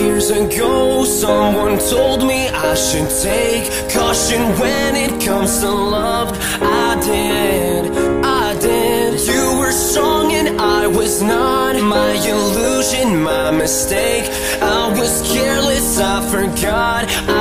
years ago Someone told me I should take caution When it comes to love. I did, I did. You were strong and I was not. My illusion, my mistake. I was careless, I forgot. I